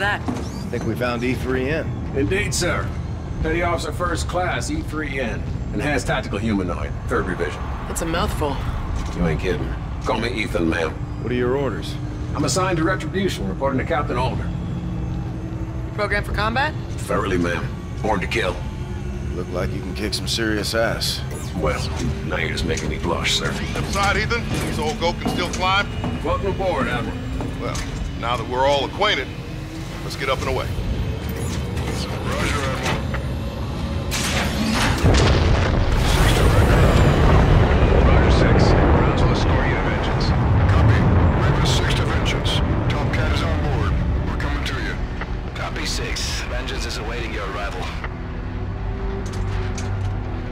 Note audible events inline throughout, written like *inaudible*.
that? I think we found E3N. Indeed, sir. Petty Officer First Class, E3N. Enhanced Tactical Humanoid, third revision. It's a mouthful. You ain't kidding. Call me Ethan, ma'am. What are your orders? I'm assigned to Retribution, reporting to Captain Alder. Program for combat? Thoroughly, ma'am. Born to kill. Look like you can kick some serious ass. Well, now you're just making me blush, sir. Side, Ethan? So old goat can still climb? Welcome aboard, Admiral. Well, now that we're all acquainted, let's get up and away. Roger, Admiral. Roger 6. Grounds will escort you to Vengeance. Copy. Raven 6 to Vengeance. Top Cat is on board. We're coming to you. Copy 6. Vengeance is awaiting your arrival.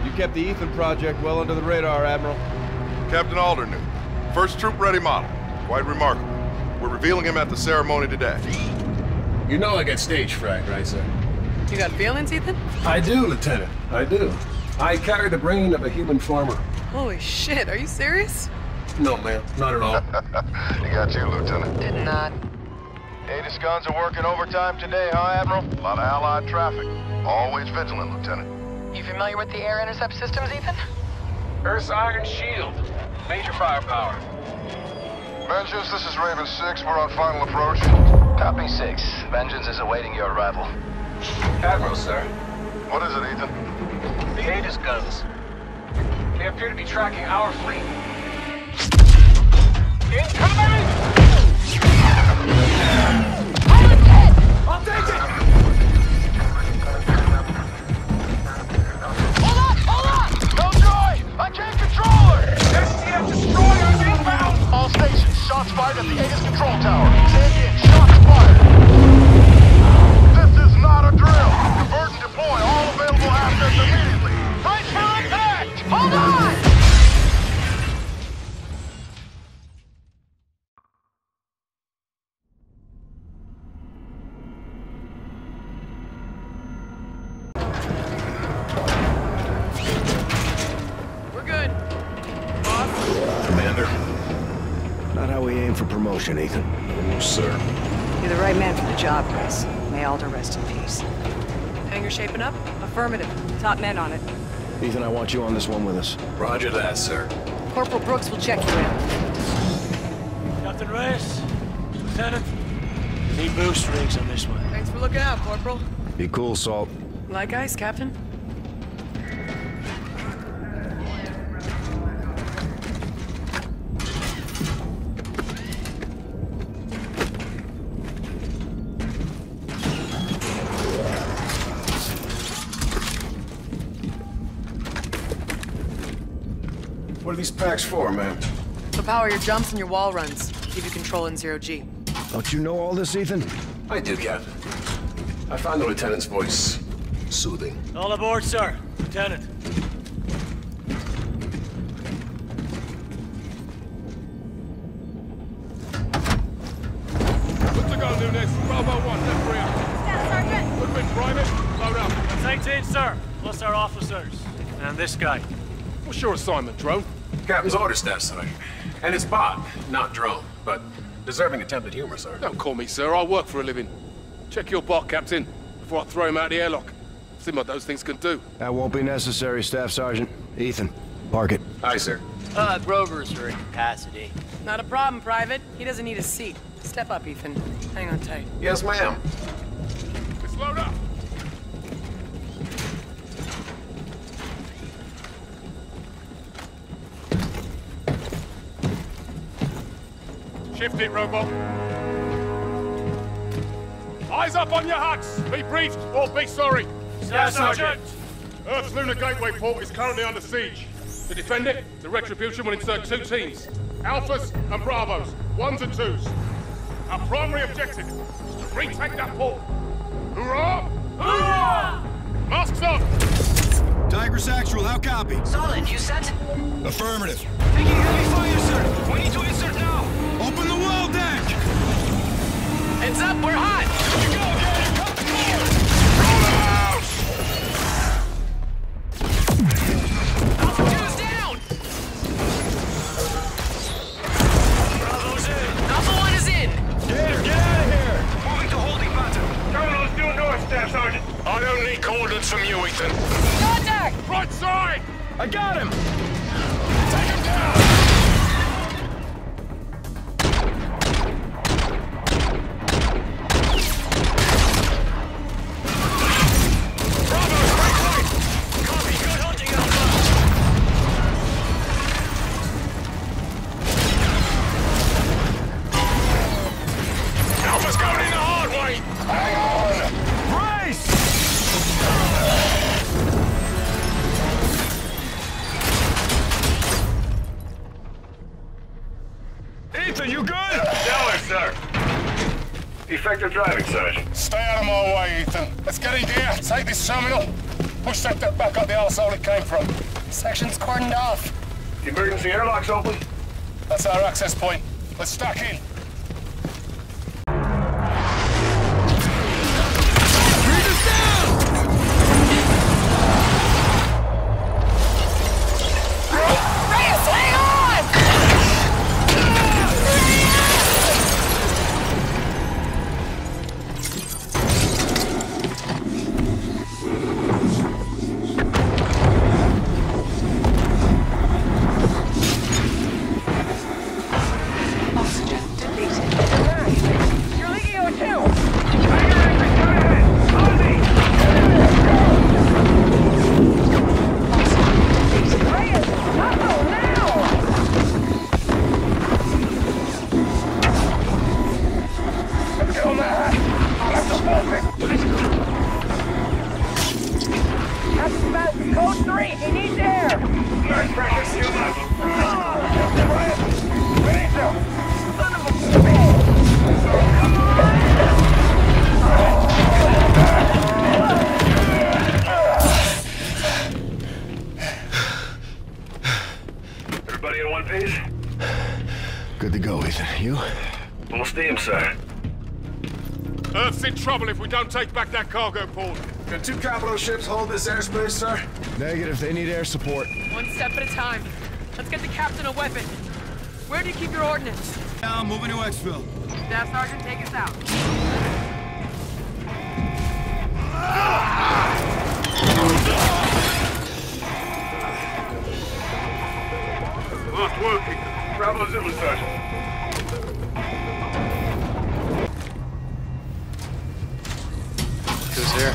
You kept the Ethan project well under the radar, Admiral. Captain Alder knew. First troop ready model. Quite remarkable. We're revealing him at the ceremony today. You know I get stage fright, right, sir? You got feelings, Ethan? I do, Lieutenant. I do. I carry the brain of a human farmer. Holy shit, are you serious? No, ma'am. Not at all. *laughs* he got you, Lieutenant. Did not. Aegis guns are working overtime today, huh, Admiral? A lot of allied traffic. Always vigilant, Lieutenant. You familiar with the air intercept systems, Ethan? Earth's Iron Shield. Major firepower. Vengeance, this is Raven 6. We're on final approach. Copy 6. Vengeance is awaiting your arrival. Admiral, sir. What is it, Ethan? The Aegis guns. They appear to be tracking our fleet. Incoming! I'll take it! Hold up! Hold up! No joy! I can't control her! SDF destroyers inbound! All stations, shots fired at the Aegis control tower. Top men on it. Ethan, I want you on this one with us. Roger that, sir. Corporal Brooks will check you in. Captain Reyes, Lieutenant, need boost rigs on this one. Thanks for looking out, Corporal. Be cool, Salt. Like ice, Captain. These packs for, ma'am? To power your jumps and your wall runs. Give you control in zero G. Don't you know all this, Ethan? I do, Captain. I found the lieutenant's voice soothing. All aboard, sir. Lieutenant. What's the go, Nunes? Bravo 1, left rear. Staff Sergeant! Goodwin, private. Load up. That's 18, sir. Plus our officers. And this guy. What's your assignment, drone? Captain's order, Staff Sergeant. And it's bot, not drone, but deserving attempted humor, sir. Don't call me sir, I work for a living. Check your bot, Captain, before I throw him out the airlock. See what those things can do. That won't be necessary, Staff Sergeant. Ethan, park it. Aye, sir. Uh, Rovers are in capacity. Not a problem, Private. He doesn't need a seat. Step up, Ethan. Hang on tight. Yes, ma'am. Let's load up. Shift it, robot. Eyes up on your huts. Be briefed or be sorry. Staff Sergeant. Earth's lunar gateway port is currently under siege. To defend it, the Retribution will insert two teams. Alphas and Bravos, ones and twos. Our primary objective is to retake that port. Hoorah! Hoorah! Masks on! Tigris Actual, how copy? Solid, you set? Affirmative. Heads up, we're hot! Here you down! Bravo's 1 is in! Get get out of here! Moving to holding pattern. Terminal's due north, Staff I don't need from you, Ethan. Contact! Right side! I got him! Take him down! You good? Sir. Effective driving, Sergeant. Stay out of my way, Ethan. Let's get in here, take this terminal, push that deck back up the arsehole it came from. Section's cordoned off. The emergency airlock's open. That's our access point. Let's stack in. Good to go, Ethan. You? Full steam, sir. Earth's in trouble if we don't take back that cargo port. Can two capital ships hold this airspace, sir? Negative. They need air support. One step at a time. Let's get the captain a weapon. Where do you keep your ordnance? Now I'm moving to Exfil. Staff Sergeant, take us out. Lost working. Bravo Zulu, Sergeant. Who's here?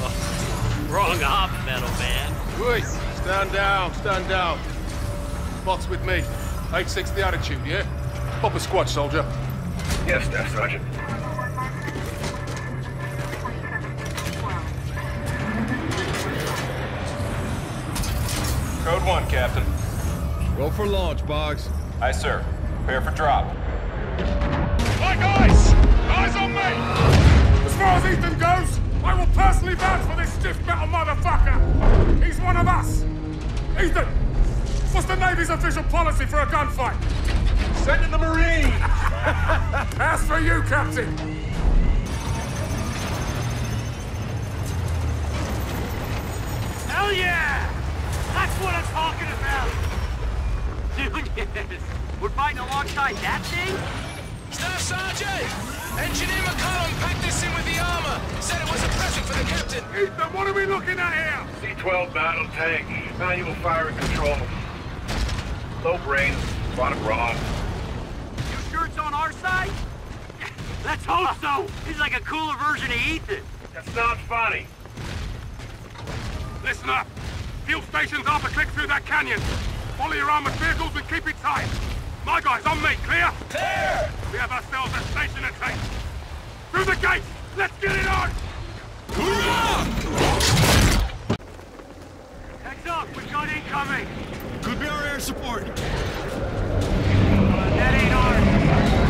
Oh, wrong op, metal man. Wait, stand down, stand down. Box with me. 860 attitude, yeah? Pop a squat, soldier. Yes, Staff Sergeant. Code 1, Captain. Go for launch, Boggs. Aye, sir. Prepare for drop. My guys! Eyes on me! As far as Ethan goes, I will personally vouch for this stiff metal motherfucker! He's one of us! Ethan! What's the Navy's official policy for a gunfight? Send in the Marine! *laughs* As for you, Captain! Hell yeah! That's what I'm talking about! Nunez, we're fighting alongside that thing? Staff Sergeant! Engineer MacCallum packed this in with the armor. Said it was a present for the captain. Ethan, what are we looking at here? C-12 battle tank. Manual fire and control. Low brains. Lot of wrong. You sure it's on our side? *laughs* Let's hope so! He's like a cooler version of Ethan. That's not funny. Listen up. Fuel station's half a click through that canyon. Follow your armored vehicles and keep it tight. My guys on me, clear? Clear! We have ourselves a station to take. Through the gate! Let's get it on! Heads up, we've got incoming! Could be our air support. That ain't ours.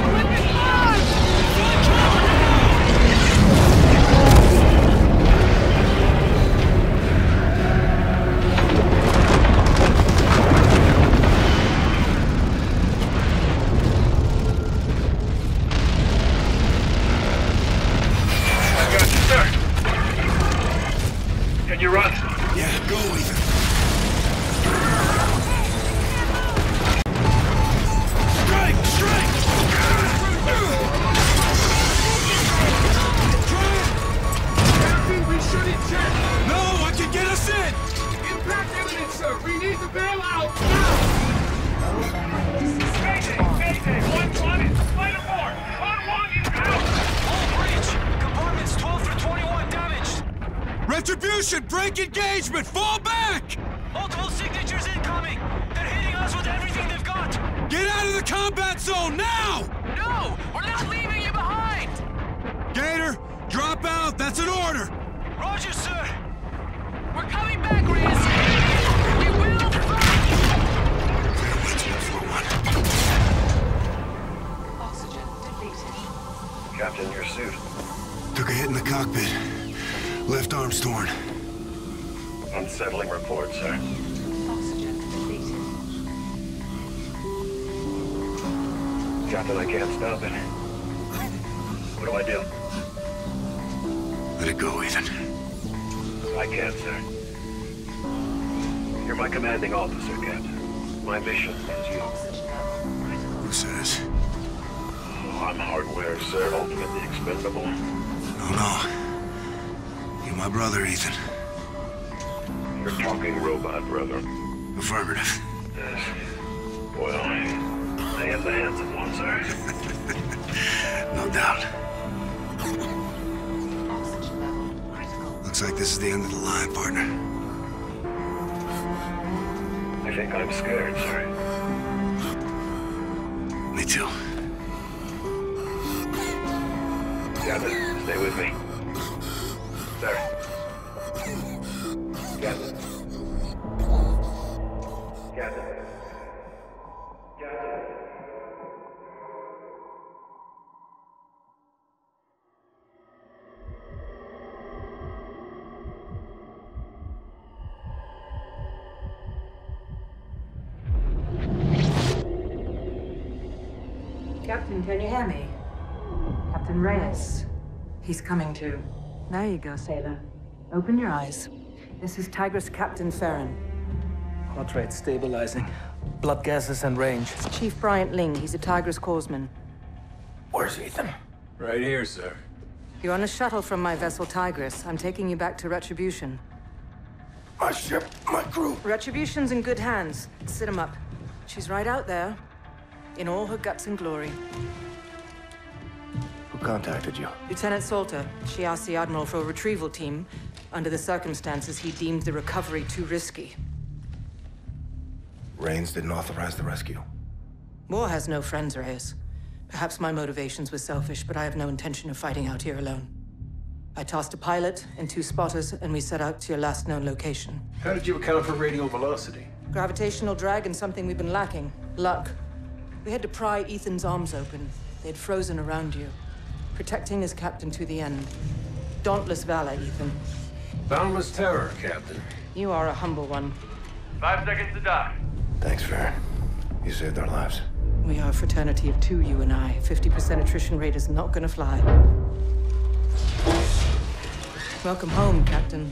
Position! Break engagement! Fall back! Multiple signatures incoming! They're hitting us with everything they've got! Get out of the combat zone now! No! We're not leaving you behind! Gator, drop out! That's an order! Roger, sir! We're coming back, Reyes! We will fight! Oxygen depleted. Captain, your suit. Took a hit in the cockpit. Left arm's torn. Unsettling report, sir. Oxygen depleted. Captain, I can't stop it. What do I do? Let it go, Ethan. I can't, sir. You're my commanding officer, Captain. My mission is you. Who says? Oh, I'm hardware, sir. Ultimately expendable. No, no. You're my brother, Ethan. You're talking robot, brother. Affirmative. Yes. Well, I am the handsome one, sir. *laughs* No doubt. Oxygen level critical. Looks like this is the end of the line, partner. I think I'm scared, sir. Me too. Captain, stay with me. He's coming to. There you go, sailor. Open your eyes. This is Tigris Captain Farron. Heart rate stabilizing. Blood gases and range. It's Chief Bryant Ling. He's a Tigris Corpsman. Where's Ethan? Right here, sir. You're on a shuttle from my vessel Tigris. I'm taking you back to Retribution. My ship, my crew. Retribution's in good hands. Sit him up. She's right out there, in all her guts and glory. Who contacted you? Lieutenant Salter, she asked the Admiral for a retrieval team. Under the circumstances, he deemed the recovery too risky. Raines didn't authorize the rescue. War has no friends, Reyes. Perhaps my motivations were selfish, but I have no intention of fighting out here alone. I tossed a pilot and two spotters, and we set out to your last known location. How did you account for radial velocity? Gravitational drag and something we've been lacking. Luck. We had to pry Ethan's arms open. They'd frozen around you. Protecting his captain to the end. Dauntless valor, Ethan. Boundless terror, Captain. You are a humble one. Five seconds to die. Thanks, Farron. You saved our lives. We are a fraternity of two, you and I. 50% attrition rate is not gonna fly. Welcome home, Captain.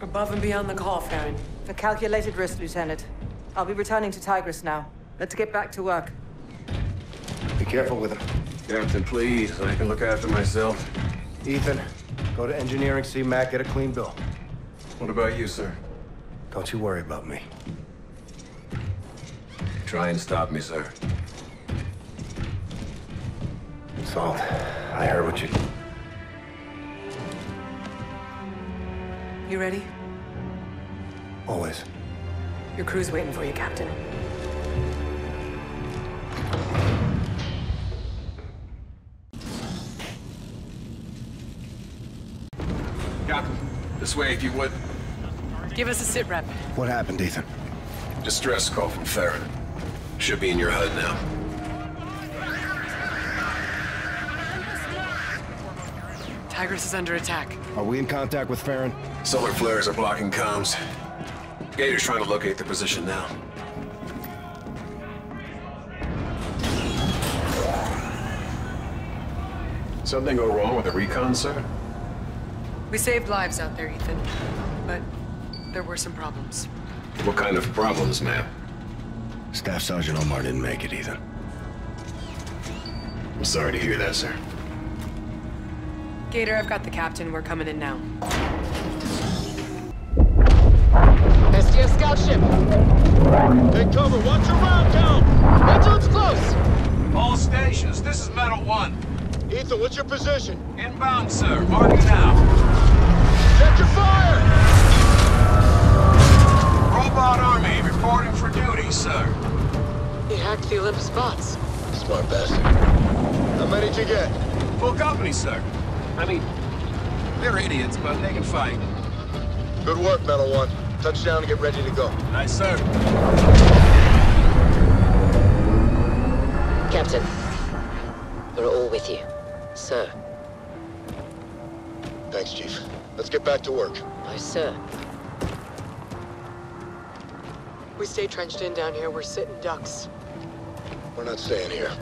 Above and beyond the call, Farron. A calculated risk, Lieutenant. I'll be returning to Tigris now. Let's get back to work. Be careful with him. Captain, please. I can look after myself. Ethan, go to engineering, see Mac, get a clean bill. What about you, sir? Don't you worry about me. Try and stop me, sir. Salt, I heard what you... You ready? Always. Your crew's waiting for you, Captain. This way if you would. Give us a sit rep. What happened, Ethan? Distress call from Farron. Should be in your HUD now. Tigris is under attack. Are we in contact with Farron? Solar flares are blocking comms. Gator's trying to locate the position now. Something go wrong with the recon, sir? We saved lives out there, Ethan. But there were some problems. What kind of problems, ma'am? Staff Sergeant Omar didn't make it, Ethan. I'm sorry to hear that, sir. Gator, I've got the captain. We're coming in now. STS scout ship. Take cover. Watch your round count. Wait till it's close. All stations, this is Metal One. Ethan, what's your position? Inbound, sir. Marking now. Check fire! Robot Army reporting for duty, sir. He hacked the Olympus bots. Smart bastard. How many did you get? Full company, sir. I mean, they're idiots, but they can fight. Good work, Metal One. Touchdown and get ready to go. Nice, sir. Captain, we're all with you. Sir. Thanks, Chief. Let's get back to work. Aye, sir. We stay trenched in down here. We're sitting ducks. We're not staying here.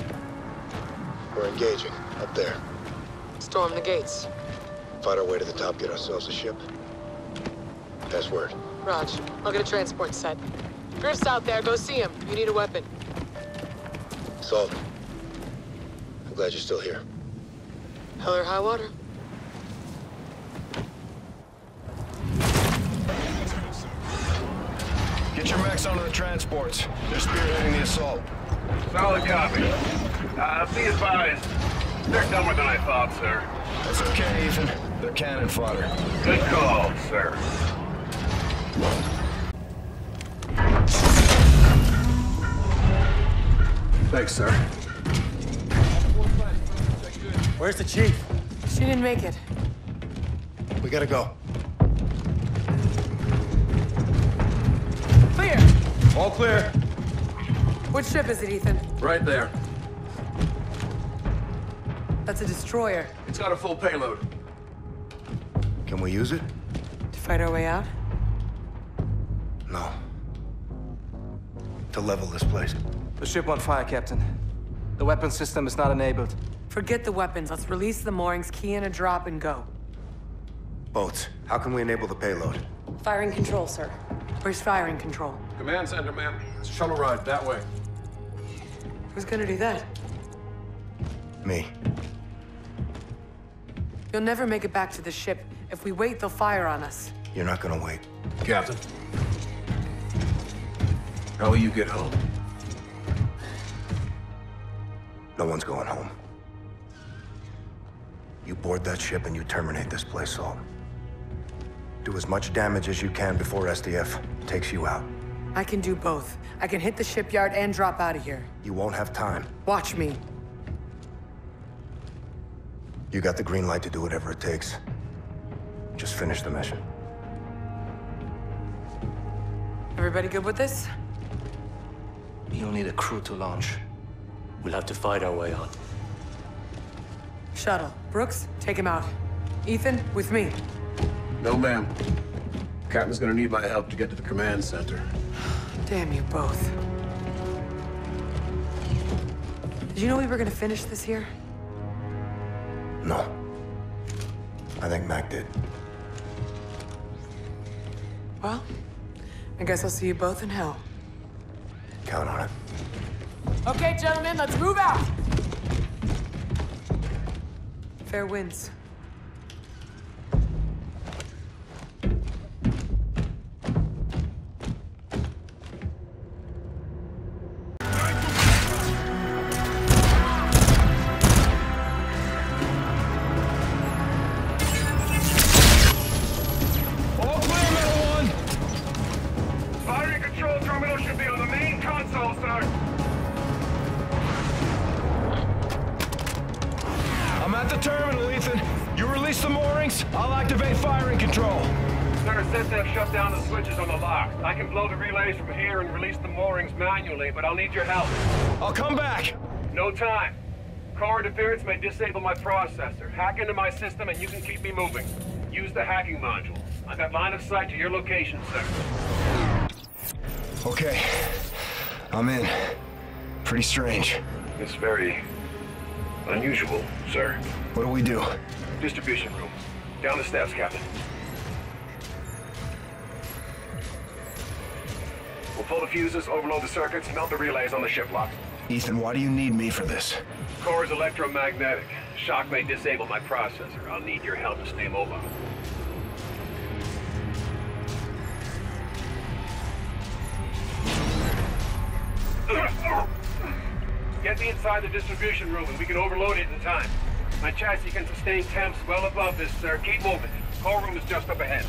We're engaging, up there. Storm the gates. Fight our way to the top, get ourselves a ship. Pass word. Raj, I'll get a transport set. Griff's out there. Go see him. You need a weapon. Salt. I'm glad you're still here. Hell or high water. Get your mechs onto the transports. They're spearheading the assault. Solid copy. Uh, be advised, they're dumber than I thought, sir. That's okay, Ethan. They're cannon fodder. Good call, sir. Thanks, sir. Where's the chief? She didn't make it. We gotta go. All clear. Which ship is it, Ethan? Right there. That's a destroyer. It's got a full payload. Can we use it? To fight our way out? No. To level this place. The ship on fire, Captain. The weapon system is not enabled. Forget the weapons. Let's release the moorings, key in a drop, and go. Boats. How can we enable the payload? Firing control, sir. Where's firing control? Command center, ma'am. It's a shuttle ride that way. Who's gonna do that? Me. You'll never make it back to the ship. If we wait, they'll fire on us. You're not gonna wait. Captain. How will you get home? No one's going home. You board that ship and you terminate this place, Salt. Do as much damage as you can before SDF takes you out. I can do both. I can hit the shipyard and drop out of here. You won't have time. Watch me. You got the green light to do whatever it takes. Just finish the mission. Everybody good with this? You'll need a crew to launch. We'll have to fight our way on. Shuttle. Brooks, take him out. Ethan, with me. No, ma'am. Captain's gonna need my help to get to the command center. Damn you both. Did you know we were gonna finish this here? No. I think Mac did. Well, I guess I'll see you both in hell. Count on it. Okay, gentlemen, let's move out! Fair winds. Need your help. I'll come back. No time. Core interference may disable my processor. Hack into my system and you can keep me moving. Use the hacking module. I've got line of sight to your location, sir. Okay. I'm in. Pretty strange. It's very unusual, sir. What do we do? Distribution room. Down the steps, Captain. Pull the fuses, overload the circuits, melt the relays on the ship lock. Ethan, why do you need me for this? Core is electromagnetic. Shock may disable my processor. I'll need your help to stay mobile. Get me inside the distribution room and we can overload it in time. My chassis can sustain temps well above this, sir. Keep moving. Call room is just up ahead.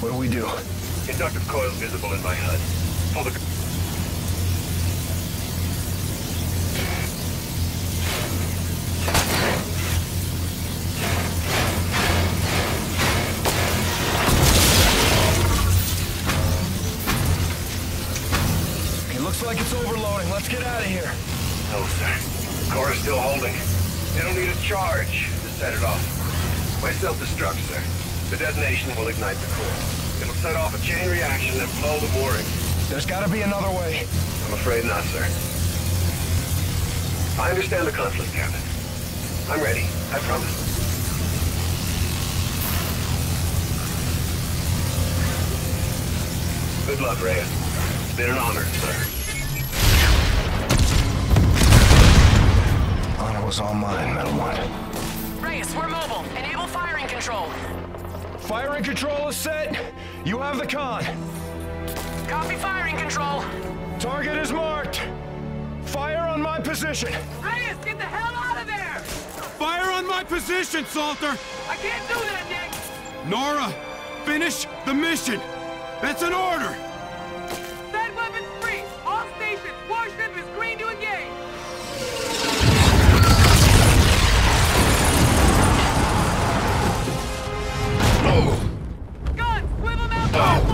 What do we do? Inductive coil visible in my HUD. Pull the... set it off. My self-destruct, sir. The detonation will ignite the core. It'll set off a chain reaction and blow the mooring. There's gotta be another way. I'm afraid not, sir. I understand the conflict, Captain. I'm ready. I promise. Good luck, Reyes. It's been an honor, sir. Honor was all mine, Metal One. Reyes, we're mobile. Enable firing control. Firing control is set. You have the con. Copy firing control. Target is marked. Fire on my position. Reyes, get the hell out of there! Fire on my position, Salter! I can't do that, Nick! Nora, finish the mission! That's an order! Swivel